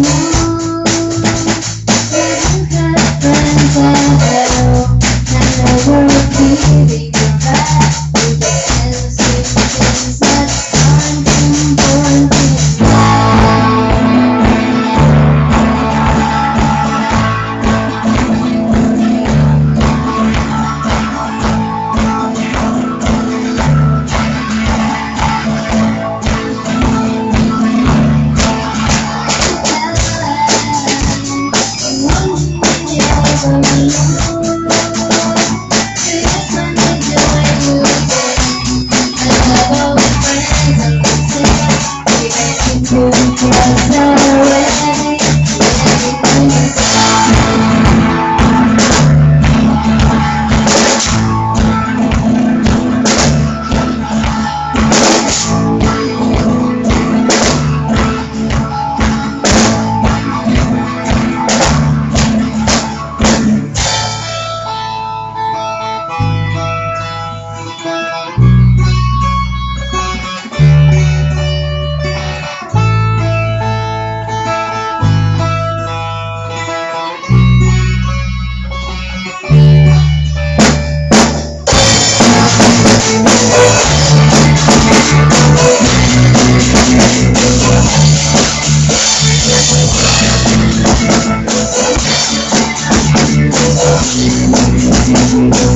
Thank you. Thank you.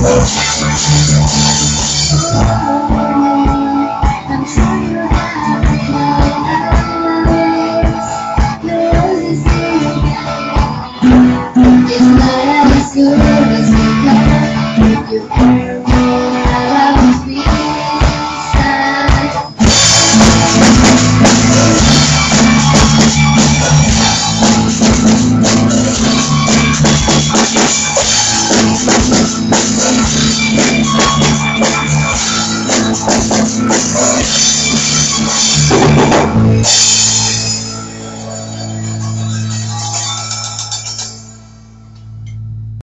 Thank you. ¡Gracias!